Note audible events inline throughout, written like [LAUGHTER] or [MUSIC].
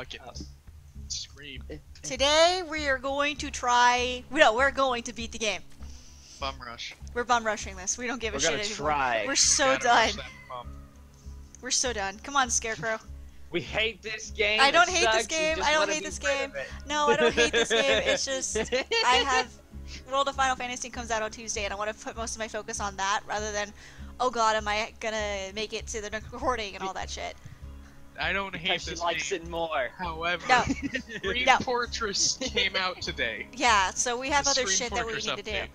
fucking scream. Today we are going to try. No, we're going to beat the game. Bum rush. We're bum rushing this. We don't give We're a shit gonna anymore. try. We're so gotta done. rush that bum. We're so done. Come on, Scarecrow. We hate this game. I don't hate this sucks, we game, I don't hate this game. No, I don't hate this game. It's [LAUGHS] just I have World of Final Fantasy comes out on Tuesday, and I want to put most of my focus on that rather than, oh God, am I gonna make it to the recording and all that shit. I don't hate Because she likes game. it more. However, No. [LAUGHS] Green No. Fortress came out today. Yeah, so we have The other Stream shit that we Fortress need to do.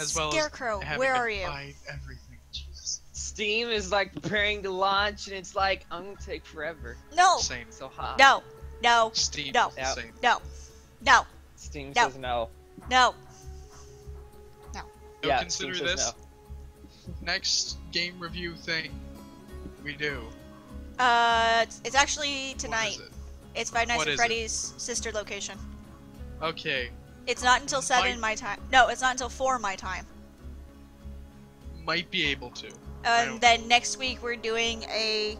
As well Scarecrow, as having where are you? everything. Jesus. Steam is like preparing to launch, and it's like, I'm gonna take forever. No, Same. So hot. no, no, Steam No. is the same. no, no, Steam No. says no. no. So yeah, consider Steam says this next game review thing we do. Uh, it's, it's actually tonight. is it? It's Five Nights What at is it? Freddy's sister location. Okay, It's not until seven Might- my time. No, it's not until four my time. might be able to. And don't- then next week we're doing a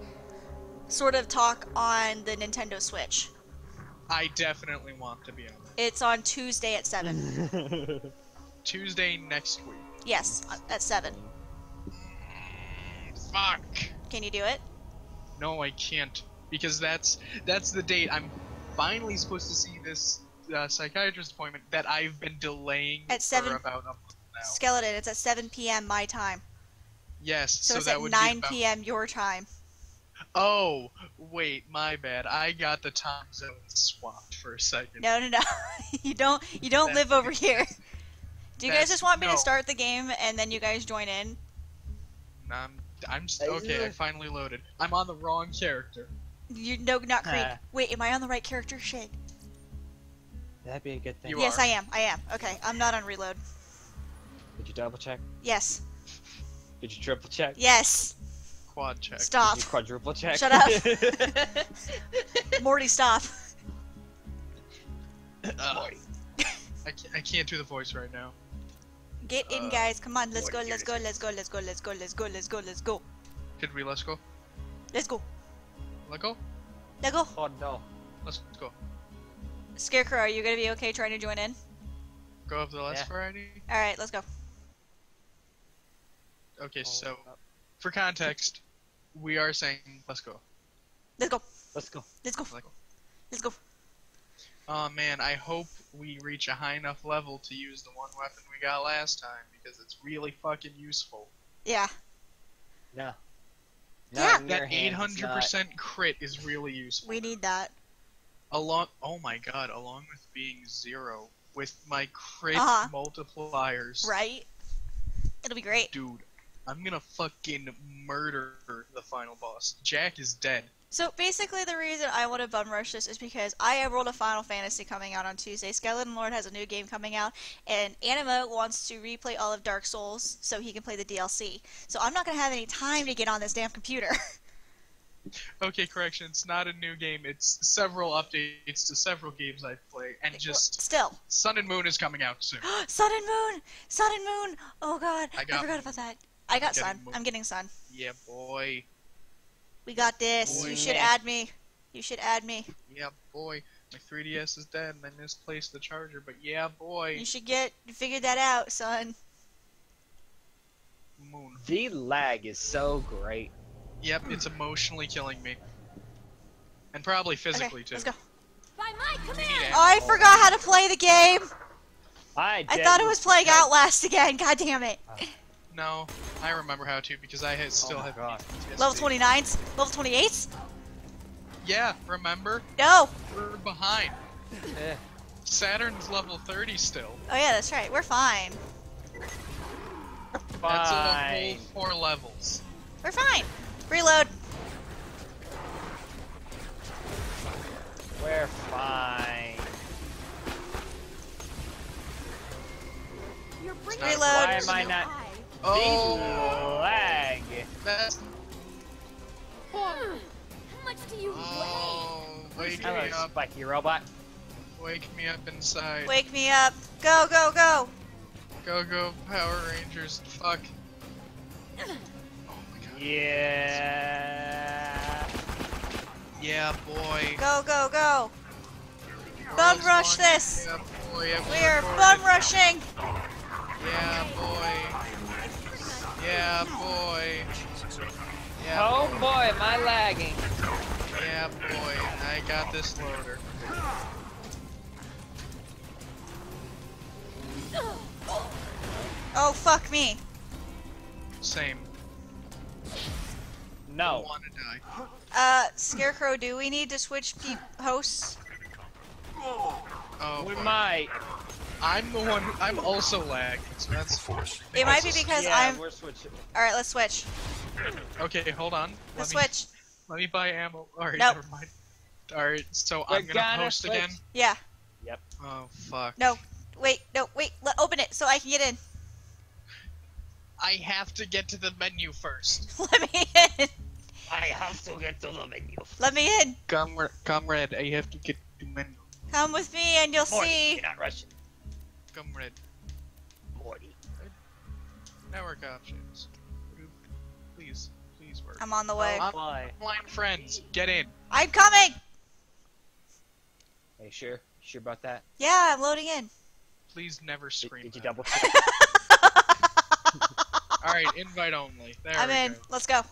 sort of talk on the Nintendo Switch. I definitely want to be on it. It's on Tuesday at seven. [LAUGHS] Tuesday next week. yes, uh, at seven. Fuck. Can you do it? No, I can't because that's that's the date. I'm finally supposed to see this uh, psychiatrist appointment that I've been delaying At seven- for about a month now. Skeleton. It's at seven p.m. my time. Yes, So, so, it's that at would nine be about... p.m. your time. Oh, wait, my bad. I got the time zone swapped for a second. No, no, no. [LAUGHS] you don't. You don't live over here. Do you guys just want me no. to start the game and then you guys join in? I'm, I'm st- okay. I finally loaded. I'm on the wrong character. You no, not Krieg. Ah. Wait, am I on the right character? Shit. That'd be a good thing. You yes, are. I am. I am. Okay, I'm not on reload. Did you double check? Yes. Did you triple check? Yes. Quad check. Stop. Did you quadruple check? Shut up. [LAUGHS] Morty, stop. Ugh. I, can't, I can't do the voice right now. Get in, Uh, guys. Come on. Let's go. Let's go. Let's go. Let's go. Let's go. Let's go. Let's go. Let's go. Could we? Let's go. Let's go. Let go. Let's go. oh no. Let's go. Scarecrow, are you gonna be okay trying to join in? Go up the last Yeah. variety. All right, let's go. Okay, Oh, so for context, we are saying let's go. Let's go. Let's go. Let's go. Let's go. Let's go. Oh man, I hope we reach a high enough level to use the one weapon we got last time because it's really fucking useful. Yeah. No. Yeah. Not in your That hands, it's not. 800% crit is really useful. We need that. along. Oh my god, along with being zero with my crit Uh-huh. multipliers, Right? It'll be great. dude. I'm gonna fucking murder the final boss. Jack is dead. So basically, the reason I want to bum rush this is because I have World of Final Fantasy coming out on Tuesday. Skeleton Lord has a new game coming out, and Anima wants to replay all of Dark Souls so he can play the DLC. So I'm not gonna have any time to get on this damn computer. [LAUGHS] Okay, correction. It's not a new game. It's several updates to several games I play, and just Still, Sun and Moon is coming out soon. [GASPS] Sun and Moon, Sun and Moon. Oh God, I I, forgot about that. I got Sun. Moon. I'm getting Sun. Yeah, boy. We got this. Boy. You should add me. You should add me. Yeah, boy. My 3DS is dead, and I misplaced the charger. But yeah, boy. You should get figure that out, son. Moon. The lag is so great. Yep, it's emotionally killing me, and probably physically okay, too. let's go. By my command! Oh, I forgot how to play the game. I, I thought it was playing out. Outlast again. God damn it. No, I remember how to because I had, still my have God. PTSD. Level 29s? Level 28s? Yeah, remember? No. We're behind. Eh. Saturn's level 30 still. Oh yeah, that's right. We're fine. That's a Fine. whole four levels. We're fine. Reload. We're fine. You're bringing Reload. Why am I not? Oh, The lag. that's. How much do you oh, weigh? Oh, wake me up. spiky robot. Wake me up inside. Wake me up. Go, go, go. Go, go, Power Rangers. Fuck. Oh my god. Yeah. Yeah, boy. Go, go, go. Bum rush this. Yeah, boy. We're bum rushing. Yeah, boy. Yeah, boy. Yeah, Oh boy, am I lagging. yeah, boy. I got this loader. Oh, fuck me. Same. No. Want to die? Uh, Scarecrow, do we need to switch pe- hosts? Oh, We fuck. might. I'm the one. Who, I'm also lagging, so that's It might be because yeah, I'm. we're switching. Alright, let's switch. okay. Hold on. Let's let me, switch. Let me buy ammo. All right, Nope. never mind. All right, so We're I'm gonna gonna host switch. again. Yeah. Yep. Oh fuck. No. Wait, no, wait. Let open it so I can get in. I have to get to the menu first. [LAUGHS] Let me in. I have to get to the menu. Let me in. Comrade, comrade, I have to get to the menu. Come with me and you'll Morty, see. you're not rushing. Comrade, Morty. network options. Please, please work. I'm on the way. Oh, boy. Online friends, get in. I'm coming. Are you sure? Sure about that? Yeah, I'm loading in. Please never scream. did you double [LAUGHS] check? [LAUGHS] All right, invite only. There I'm we in. go. Let's go.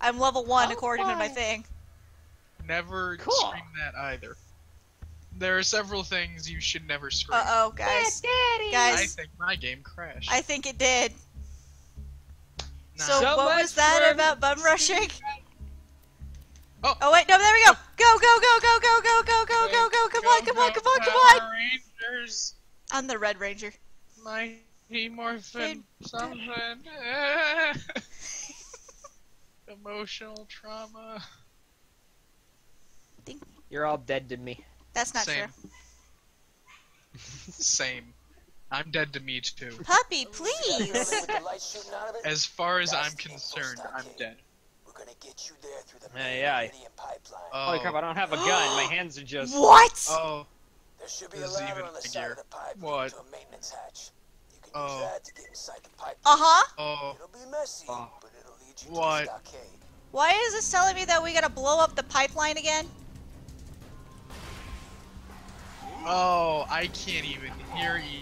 I'm level one Oh, according to my thing. Never Cool. scream that either. There are several things you should never scream. Uh oh, guys. Daddy. I think my game crashed. I think it did. Nah. So, So what was that about bum rushing? Oh. Oh wait, no, there we go. Go, go, go, go, go, go, go, go, go, go. Come on, come on, come on, come on. Rangers, I'm the Red Ranger. Mighty Morphin, something. [LAUGHS] Emotional trauma. You're all dead to me. That's not Same. true. [LAUGHS] Same. I'm dead to me too. Puppy, please. As far as I'm concerned, I'm dead. We're gonna get you there through the Hey, main aye. Eridium pipeline. Holy crap, I Oh, don't have a gun. My [GASPS] hands are just. what? oh, there should be a this is ladder on the side of the pipe What? to a maintenance hatch. You can Oh. use that to get inside the pipeline. Uh huh. oh, It'll be messy, Oh. but it'll lead you What? to the stockade. Why is this telling me that we gotta blow up the pipeline again? Oh, I can't even hear you.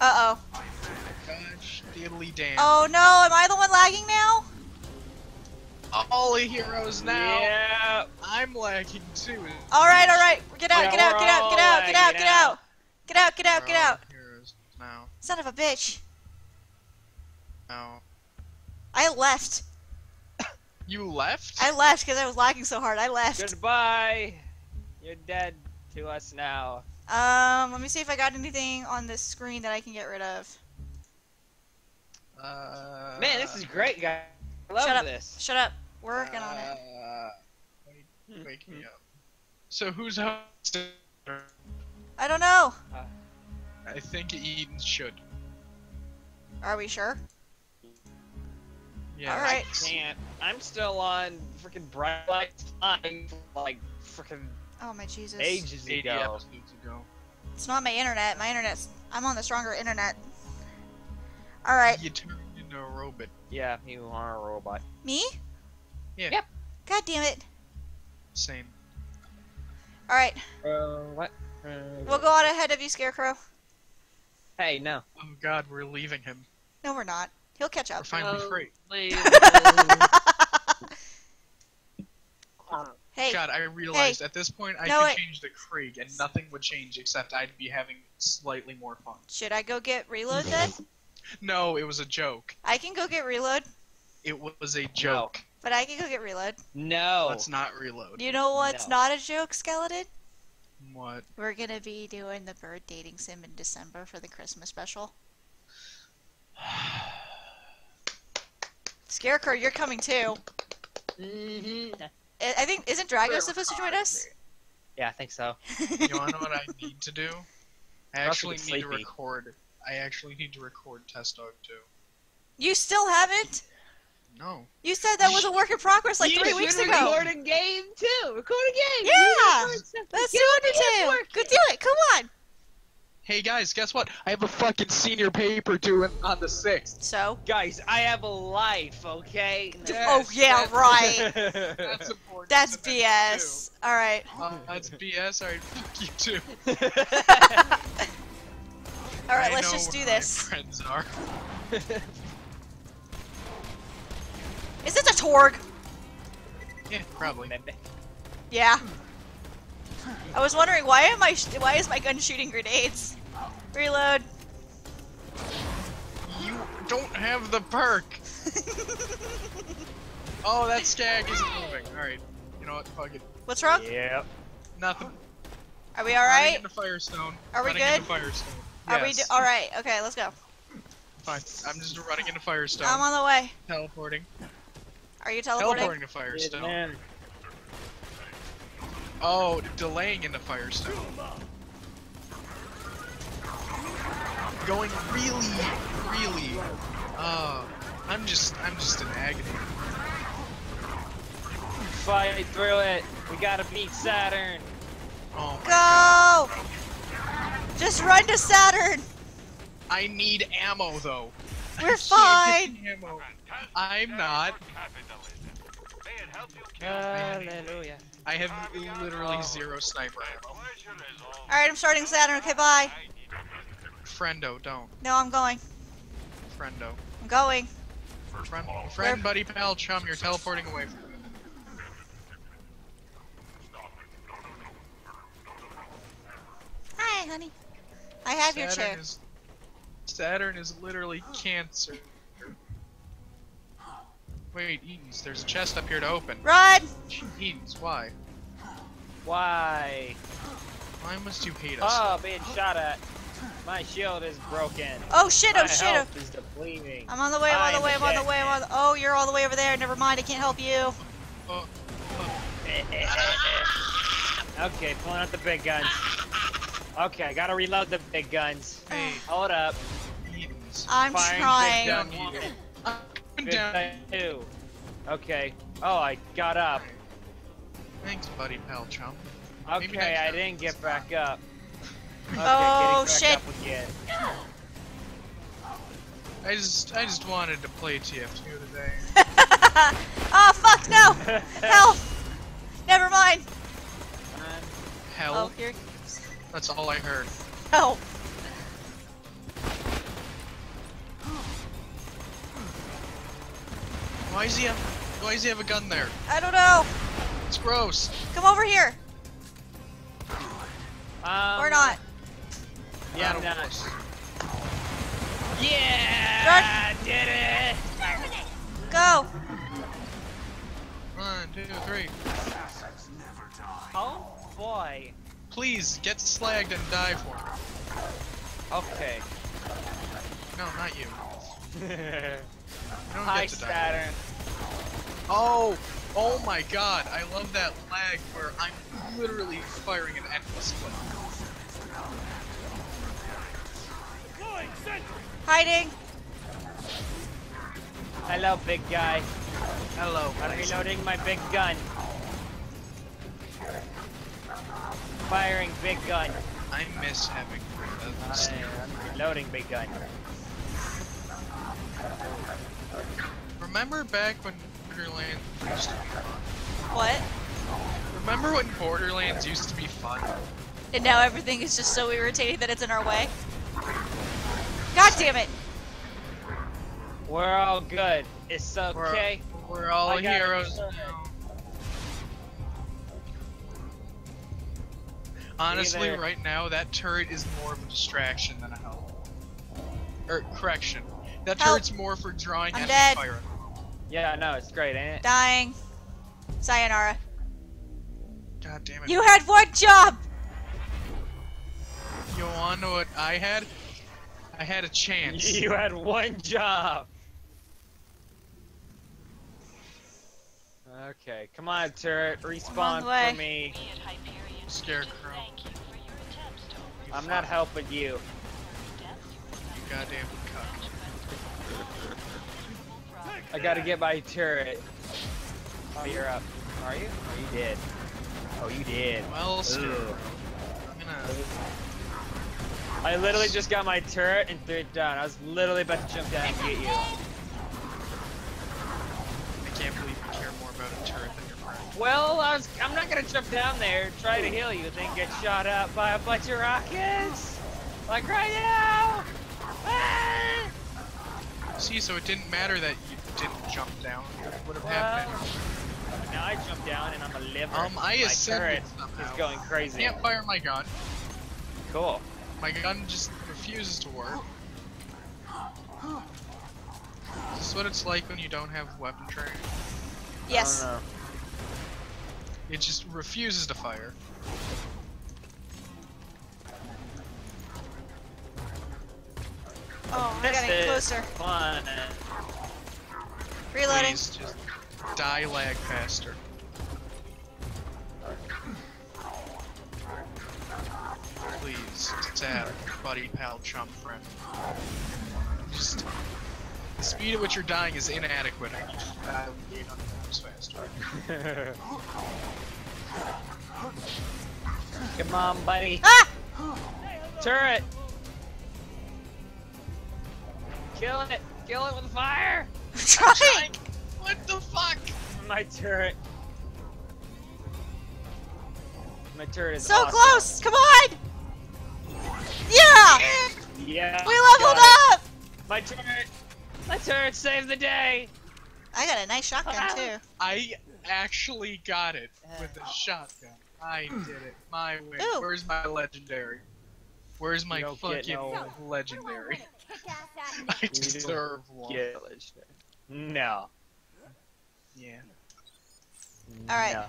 Uh oh. Gosh, diddly damn. Oh no, am I the one lagging now? All the heroes now. Yeah. I'm lagging too. Alright, alright. Get out, Yeah, get out, we're get out, get out, get out, get out. Get out, get out, We're get out. Heroes now. Son of a bitch. Now. I left. You left? I left because I was lagging so hard. I left. Goodbye. You're dead to us now. Um, let me see if I got anything on this screen that I can get rid of. Uh, Man, this is great, guys. I love Shut up. this. Shut up. We're working on it. Uh, wake me up. So who's hosting? I don't know. I think Eden should. Are we sure? Yeah. All right. Can't. I'm still on freaking bright lights time, like freaking Oh my Jesus. ages 80 ago. episodes ago. It's not my internet. My internet's. I'm on the stronger internet. Alright. You turned into a robot. Yeah, you are a robot. Me? Yeah. Yep. God damn it. Same. Alright. Uh, what? Uh, We'll go on ahead of you, Scarecrow. Hey, no. Oh God, we're leaving him. No, we're not. He'll catch up. We're up. finally Oh. free. Hey, God, I realized at this point I No, could wait. change the Krieg and nothing would change except I'd be having slightly more fun. should I go get reload then? [LAUGHS] No, it was a joke. I can go get reload, It was a joke. but I can go get reload. No. Let's not reload. You know what's No. not a joke, Skeleton? What? We're gonna be doing the bird dating sim in December for the Christmas special. [SIGHS] Scarecrow, you're coming too. Mm-hmm. I I think isn't Drago supposed to join us? Yeah, I think so. [LAUGHS] You wanna know what I need to do? I actually need get to record. I actually need to record Test Dog 2. You still haven't? No. You said that was a work in progress like You three weeks ago. Record a game too. Record a game. Yeah. Record. Let's Get do on the Undertale. Go do it. Come on. Hey guys, guess what? I have a fucking senior paper due on the sixth. So? Guys, I have a life, okay? oh yeah, that's- right. [LAUGHS] That's important. That's BS. All right. Uh, that's BS. Alright, fuck you too. [LAUGHS] All right, I let's know just do where this. My friends are. [LAUGHS] Is this a Torgue? Yeah, probably. Yeah. I was wondering why am I? Sh why is my gun shooting grenades? Reload. You don't have the perk. [LAUGHS] Oh, that skag isn't moving. Alright. You know what? Fuck it. What's wrong? Yep. Nothing. Are we all right? Running into Firestone. Are we running good? Into Firestone. Are we? Do all right. Okay, let's go. Fine. I'm just running into Firestone. I'm on the way. Teleporting. Are you teleporting? Teleporting to Firestone. Oh, delaying into Firestone. Going really, really. Uh, I'm just, I'm just in agony. Fight through it. We gotta beat Saturn. Oh my Go! Just run to Saturn. I need ammo though. We're can't fine. ammo. I'm not. Hallelujah. I have literally zero sniper ammo. All right, I'm starting Saturn. Okay, bye. Friendo, don't. No, I'm going. Friendo. I'm going. Friend, friend, buddy, pal, chum, you're teleporting away from me. Hi, honey. I have your Saturn chair. Is, Saturn is literally [GASPS] cancer. Wait, Edens, there's a chest up here to open. Run! Edens, why? Why? Why must you hate us? Oh, being shot at. My shield is broken. Oh shit! Oh, My Oh shit! health oh. is depleting. I'm on the way. I'm on the way. I'm on the way. I'm on the. Oh, you're all the way over there. Never mind. I can't help you. Oh, oh eh, eh, eh, okay, pulling out the big guns. Okay, I gotta reload the big guns. hey, Hold up. I'm Firing trying. big gun Down one. here. Up and Big down. gun two. Okay. Oh, I got up. Thanks, buddy, pal, chum. Maybe Okay, I didn't get back up. [LAUGHS] Okay, Oh, back shit. Up again. I just, I just wanted to play TF2 today. [LAUGHS] oh fuck no! [LAUGHS] Help! Never mind. Hell, Oh, here. That's all I heard. Help! Why does he have, why does he have a gun there? I don't know. It's gross. Come over here. Um, or not. Yeah, I I'm don't not. know. Yeah, did it. Go. One, two, three. Oh boy. Please get slagged and die for me. Okay. No, not you. [LAUGHS] You don't Hi, to die. Saturn. Oh, oh my god, I love that lag where I'm literally firing an endless clip. Hiding. Hello, big guy. Hello, I'm guys. reloading my big gun. Firing big gun. I miss having I, uh, I'm reloading big gun. Remember back when Borderlands used to be fun? What? Remember when Borderlands used to be fun? And now everything is just so irritating that it's in our way. God damn it! We're all good. It's We're- okay. We're all I got heroes Honestly, Either- right now, that turret is more of a distraction than a help. Or, correction. That Help. turret's more for drawing I'm enemy dead. fire. Yeah, no, it's great, ain't it? Dying. Sayonara. God damn it. You had one job! You wanna know what I had? I had a chance. [LAUGHS] You had one job. Okay, come on, turret, respawn the way. for me. Scarecrow. I'm not helping you. You goddamn cuck. I gotta get my turret. Oh, you're up. Are you? Oh, you did. Oh, you did. Well, Scarecrow. I'm gonna. I literally just got my turret and threw it down. I was literally about to jump down and get you. I you care more about a turret than your friend. Well, I was, I'm not gonna jump down there, try to heal you, then get shot up by a bunch of rockets. Like right now. Ah! See, so it didn't matter that you didn't jump down. It would have Well, happened. now I jump down and I'm a liver. Um, I my ascended turret somehow. is going I crazy. can't fire my gun. Cool. My gun just refuses to work. [GASPS] [GASPS] Is this what it's like when you don't have weapon training? Yes. I don't know. It just refuses to fire. Oh, I Missed gotta get it. closer. Fun. Reloading. Please just die lag faster. Please, sad buddy, pal, chum, friend. Just the speed at which you're dying is inadequate. I need you 800 times faster. Come on, buddy. Ah! Turret. Kill it. Kill it with fire. Trying. [LAUGHS] What the fuck? My turret. My turret is So awesome. close. Come on. Yeah. Yeah. We leveled up. My turret. My turret save the day. I got a nice shotgun Ah. too. I actually got it with a shotgun. I did it my way. Ooh. Where's my legendary? Where's my You don't get fucking no- legendary? [LAUGHS] Kick ass at me. [LAUGHS] I deserve one. Get legendary. No. Yeah. Alright. No.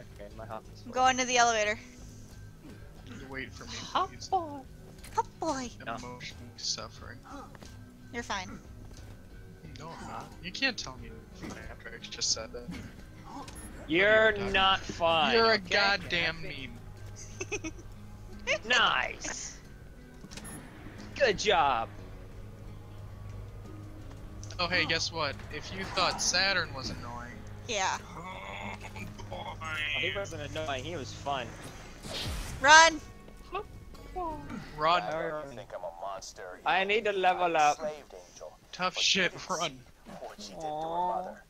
Okay, my hop is I'm going to the elevator. You Wait for me, Hop please. on. Oh boy. No. Suffering. You're fine. No, I'm not. You can't tell me after I just said that. You're What are you not fine. You're a okay? goddamn meme. [LAUGHS] Nice. Good job. Oh, hey, guess what? If you thought Saturn was annoying, Yeah. oh He wasn't annoying. He was fun. Run. Rod, I think I'm a monster. I need to level up. Enslaved Angel. tough But shit, run. What she did to her mother.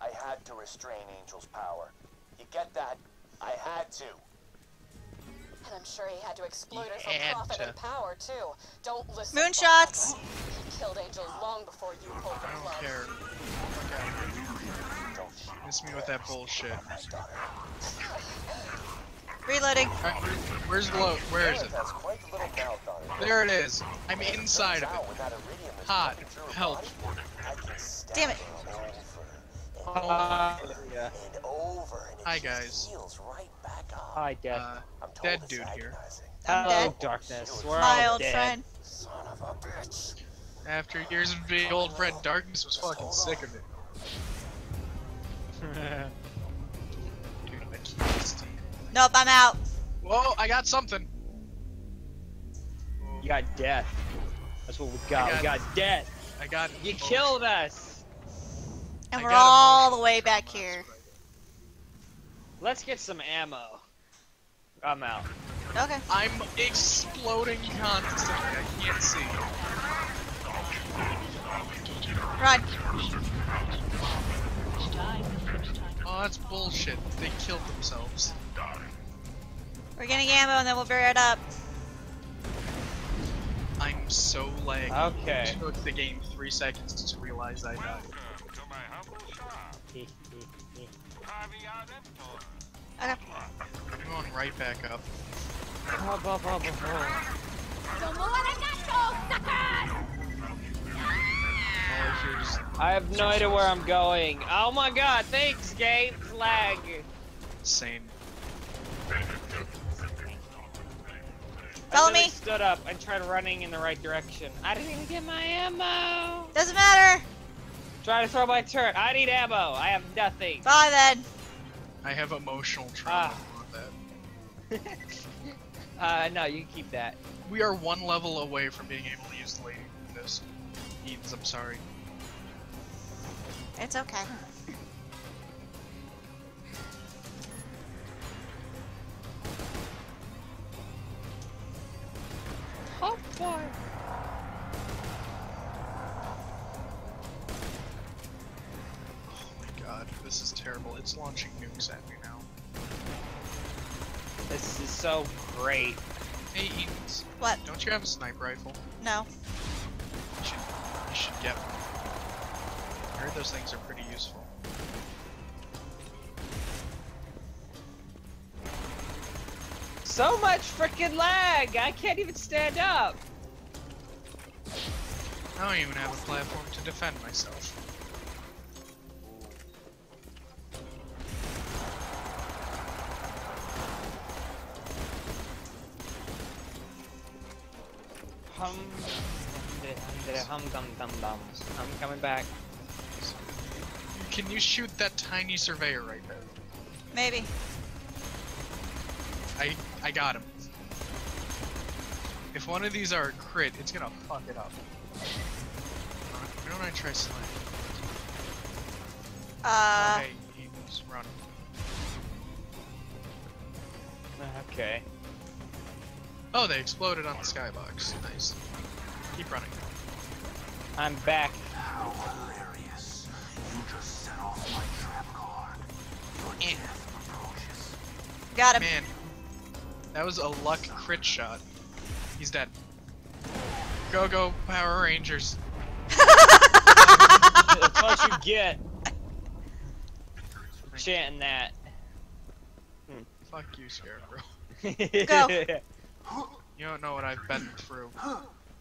I had to restrain Angel's power. You get that? I had to. And I'm sure he had to exploit her for profit to. and power too. Don't listen. Moonshots. He killed Angel long before you pulled the I don't plug. care. Oh don't shoot Miss me with that bullshit. [LAUGHS] my daughter. Reloading. Alright, where- where's the load? Where is it? Has quite the little mouth on it. There it is. I'm inside of it. with that Eridium that's Hot. pumping through her Help. body, I can stab Damn it. Uh, yeah. and over, and it Hi, guys. heals right back up. Hi, Death. Uh, dead dude here. agonizing. I'm Hello, dead. darkness. We're My old dead. friend. Son of a bitch. After years of being old friend, Darkness was fucking sick of it. [LAUGHS] [LAUGHS] Nope, I'm out. Whoa, I got something. you got death. That's what we got. I we got- got death. I got. You emotion. killed us. And I we're all the way back here. Let's get some ammo. I'm out. Okay. I'm exploding constantly. I can't see. Run. Oh, that's bullshit. They killed themselves. We're getting ammo and then we'll bear it up. I'm so laggy. Okay. It took the game three seconds to realize I died. Okay. I'm going right back up. Hub, hub, hub, hub, hub. Tomo arigato, suckers! All I hear is I have no idea where I'm going. Oh my god, thanks, game. Lag. insane. Follow me. stood up and tried running in the right direction. I didn't even get my ammo. Doesn't matter. Try to throw my turret. I need ammo. I have nothing. Bye then. I have emotional trauma Ah. with that. [LAUGHS] Uh, no, you can keep that. We are one level away from being able to use the lady in this. Eames, I'm sorry. It's okay. Boy. Oh my god, this is terrible. It's launching nukes at me now. This is so great. Hey, Edens, What? don't you have a sniper rifle? No. You should, you should get one. I heard those things are pretty useful. So much freaking lag. I can't even stand up. I don't even have a platform to defend myself. Hum. Hum dum dum dum. I'm coming back. Can you shoot that tiny surveyor right there? Maybe. I I got him. If one of these are a crit, it's gonna fuck it up. Why don't I try slam? Uh, oh, hey, he's running. Okay. Oh, they exploded on the skybox. Nice. Keep running. I'm back. Eh, got him. Man, that was a luck crit shot. He's dead. Go go Power Rangers. [LAUGHS] That's what you get. Chanting that. Fuck you, Scarecrow. Go. [LAUGHS] You don't know what I've been through.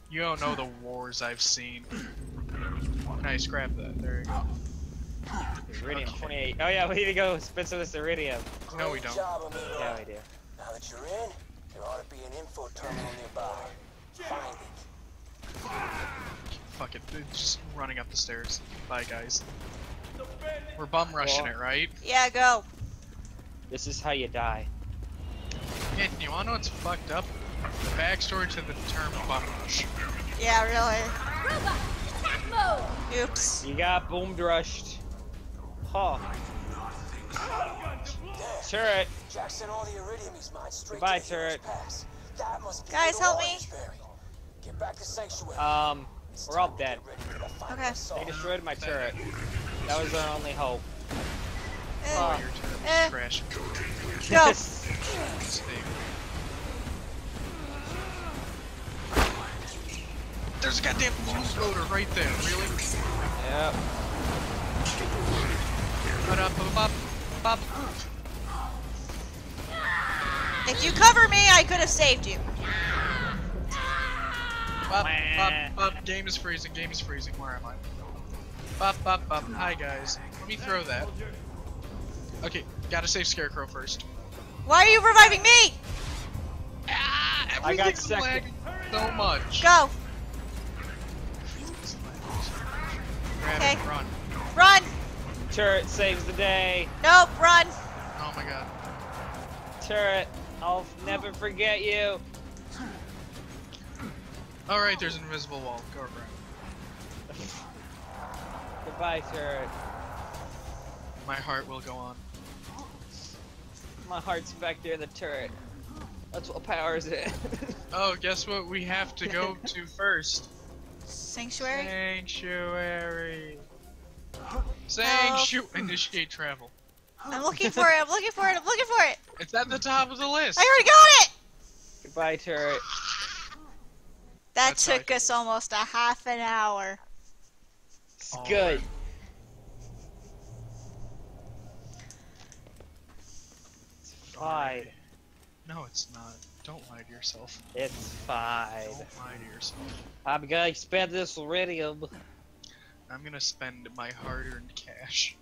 You don't know the wars I've seen. Nice, grab that. There you go. Eridium Okay. 28. Oh yeah, we need to go spend some of this Eridium. No, we don't. Job, amigo. Yeah, we do. Now that you're in, there ought to be an info terminal nearby. Find it. Fuck it. They're Just running up the stairs. Bye, guys. We're bum rushing Well- it, right? Yeah, go. This is how you die. Yeah, you wanna know what's fucked up? The backstory to the term bum rush. Yeah, really. Robot, attack mode! Oops. You got boomed rushed. Huh. Turret. Jackson, all the Eridium he's mined straight Goodbye, to the turret. pass. That must be Guys, help me. Get back to sanctuary. Um, It's we're all dead. get ready for the final Okay. assault. They destroyed my turret. That was our only hope. Eh, Oh, your turret Eh. was crashing. Go. [LAUGHS] There's a goddamn fuse rotor right there, really? yep. Ba-da-ba-bop, bop. If you cover me, I could have saved you. Bop, bop, bop. Game is freezing, game is freezing. Where am I? Bop, bop, bop. Hi, guys. Let me throw that. Okay, gotta save Scarecrow first. Why are you reviving me? Ah, I got everything's second. lagging so much. Go. Grab Okay. it, run. Run. Turret saves the day. Nope, run. Oh my god. Turret, I'll never forget you. Alright, there's an invisible wall. Go around. Goodbye, turret. My heart will go on. My heart's back there in the turret. That's what powers it. [LAUGHS] Oh, guess what we have to go to [LAUGHS] first? Sanctuary. Sanctuary. Uh, Sanctuary. Initiate travel. I'm looking for it. I'm looking for it. I'm looking for it. It's at the top of the list. I already got it. Goodbye, turret. That That's took right. us almost a half an hour. It's All good. right. It's fine. No, it's not. Don't lie to yourself. It's fine. Don't lie to yourself. I'm gonna spend this Eridium. I'm gonna spend my hard-earned cash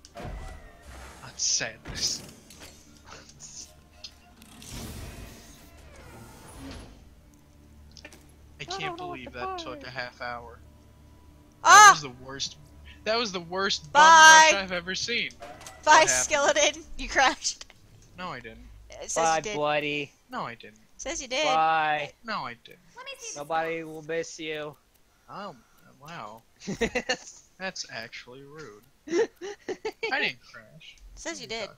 on sadness. I can't believe that took a half hour. That Ah, was the worst. That was the worst bum rush I've ever seen. bye, happened? skeleton. You crashed. No, I didn't. It says Bye, you did. buddy. No, I didn't. says you did. Bye. No, I didn't. Let me see Nobody will miss you. Oh, wow. [LAUGHS] That's actually rude. [LAUGHS] I didn't crash. Says you did.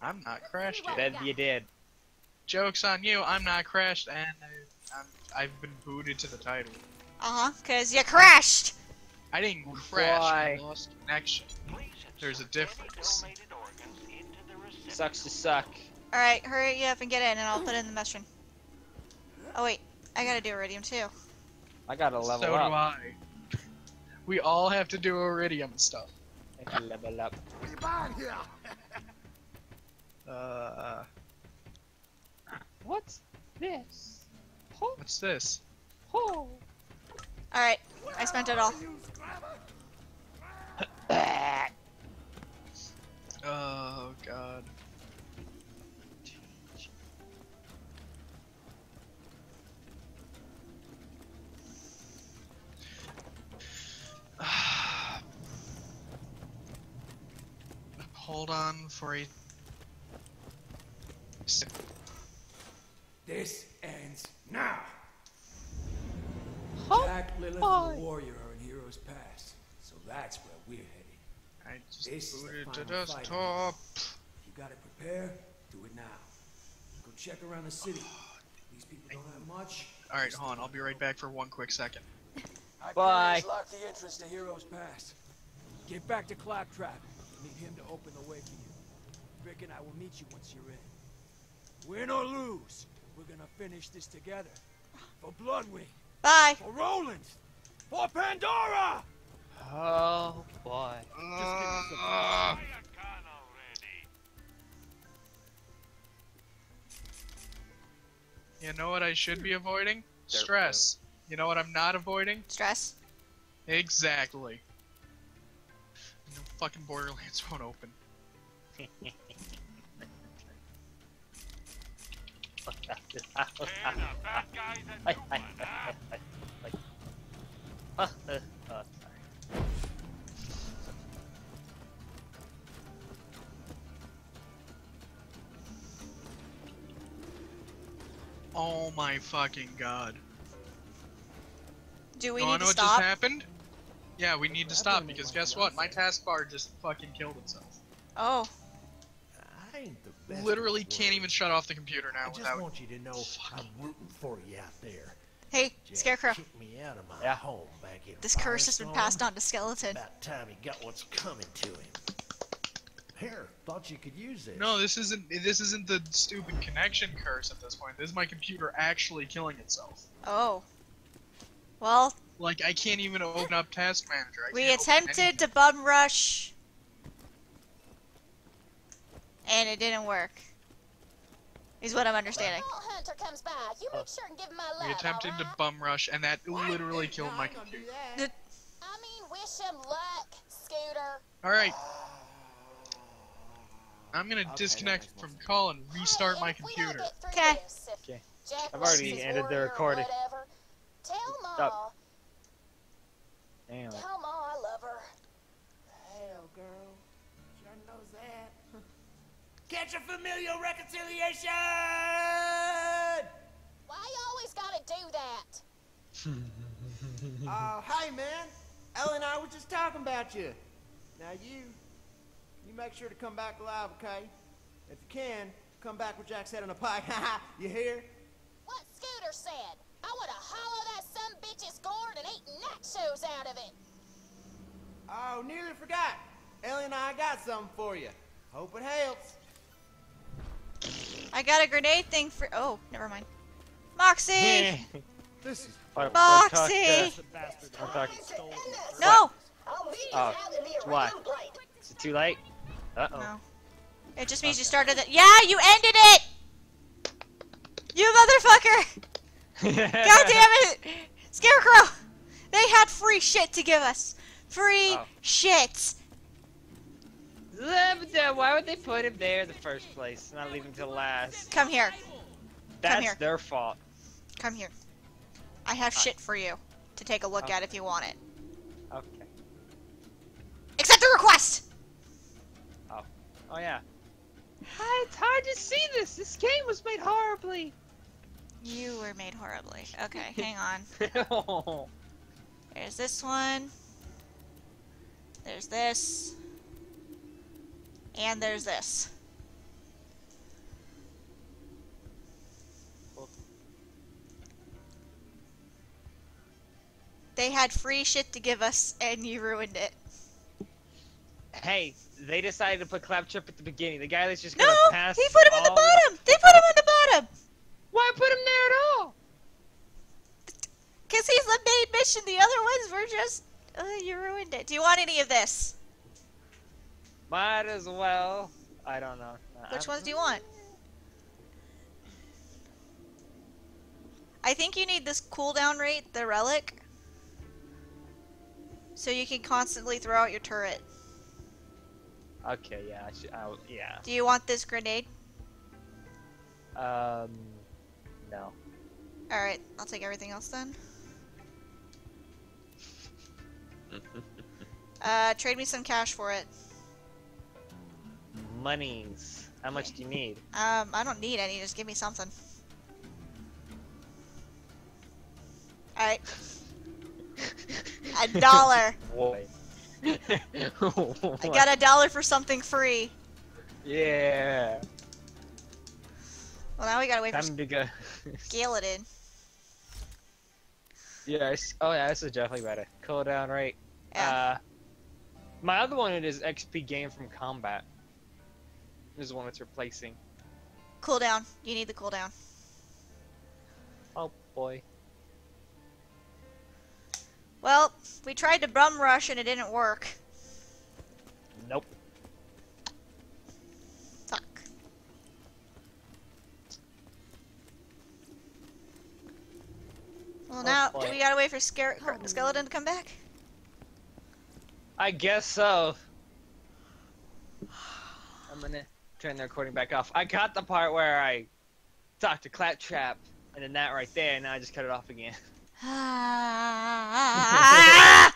I'm not crashed yet. then you did. Joke's on you. I'm not crashed, and I'm, I've been booted to the title. Uh huh. Cause you crashed. I didn't crash. Why? I lost connection. There's a difference. Sucks to suck. All right, hurry up and get in, and I'll put it in the mess room. Oh wait, I gotta do Eridium too. I gotta level so up. do I. We all have to do Eridium stuff. I can level up. [LAUGHS] Uh, What's this? Ho, what's this? ho. All right, I spent it all. [LAUGHS] Oh god. Hold on for a. sec. This ends now. Ho, Jack, Lilith, boy. and the warrior are in Hero's Pass, so that's where we're headed. I just This is the booted to final fight. desktop. You gotta prepare. Do it now. Go check around the city. These people don't have much. Alright, hold on. I'll be right back for one quick second. Bye. Hyperions lock the entrance to Hero's Pass. Get back to Claptrap. Need him to open the way for you. Brick and I will meet you once you're in. Win or lose, we're gonna finish this together. For Bloodwing, Bye. for Roland, for Pandora! Oh boy. Uh, you know what I should be avoiding? Stress. You know what I'm not avoiding? Stress. Exactly. Fucking Borderlands won't open. Oh, [LAUGHS] sorry. Oh my fucking god. Do we you need wanna to know what stop? just happened? Yeah, we need to stop because guess what? My taskbar just fucking killed itself. Oh, I ain't the best Literally can't even shut off the computer now. I just without. want you to know I'm rooting for you out there. hey, Jack Scarecrow. kicked me out of my Yeah. home back in This curse has been Fyrestone. passed on to Skeleton. About time he got what's coming to him. Here, thought you could use this. No, this isn't. This isn't the stupid connection curse at this point. This is my computer actually killing itself. Oh. Well, Like I can't even open up Task Manager. I we attempted to bum rush, and it didn't work. Is what I'm understanding. Hunter comes by. You make sure and give him my love. We attempted to bum rush, and that literally killed my computer. I mean, wish him luck, Scooter. All right. [SIGHS] I'm gonna disconnect from call and restart Hey, my if we don't computer. get through 'Kay. this, if Okay. I've already ended the recording. Whatever, tell Ma. Stop. Damn. Tell Ma I love her. Hell, girl. Sure knows that. [LAUGHS] Catch a familial reconciliation! Why you always gotta do that? Oh, [LAUGHS] hey man. Ellie and I were just talking about you. Now you, you make sure to come back alive, okay? If you can, come back with Jack's head on a pike. [LAUGHS] you hear? What Scooter said. I woulda hollowed that some bitch's gourd and ate nachos out of it. Oh, nearly forgot. Ellie and I got something for you. Hope it helps. I got a grenade thing for. Oh, never mind. Moxxi! [LAUGHS] This is What- what talk, Moxxi! No! Oh, what? Is it too late? Uh oh. No. It just means you started it. Yeah, you ended it! You motherfucker! [LAUGHS] God damn it! Scarecrow! They had free shit to give us. Free Oh. shit. Why would they put him there in the first place? Not leave him till last. Come here. That's here. their fault. Come here. I have shit for you to take a look Oh. at if you want it. Okay. Accept the request! Oh. Oh yeah. Hi, it's hard to see this. This game was made horribly. You were made horribly. Okay, [LAUGHS] hang on. oh. There's this one. There's this. And there's this. They had free shit to give us, and you ruined it. Hey, they decided to put Claptrap at the beginning. The guy that's just No, gonna pass. No, he put him on the bottom. They put him on the bottom. Why put him there at all? Cause he's the main mission. The other ones were just. Uh, you ruined it. Do you want any of this? Might as well. I don't know. Which ones do you want? I think you need this cooldown rate, the relic, so you can constantly throw out your turret. Okay, yeah, I should, I, yeah. Do you want this grenade? Um, no. Alright, I'll take everything else then. [LAUGHS] Uh, trade me some cash for it. Monies. How much do you need? Um, I don't need any, just give me something. Alright. [LAUGHS] A dollar. Boy. I got a dollar for something free. [LAUGHS] Yeah. Well, now we gotta wait for Time to go. [LAUGHS] Skeleton. yes. Oh yeah, this is definitely better. Cooldown rate. Yeah. Uh, my other one is XP gain from combat. This is the one it's replacing. Cooldown. You need the cooldown. Oh boy. Well, we tried to bum rush and it didn't work. Nope. Well, Oh, now boy. we gotta wait for Scare- Skeleton to come back. I guess so. I'm gonna turn the recording back off. I got the part where I talked to Claptrap, and then that right there, and now I just cut it off again. [LAUGHS] [LAUGHS]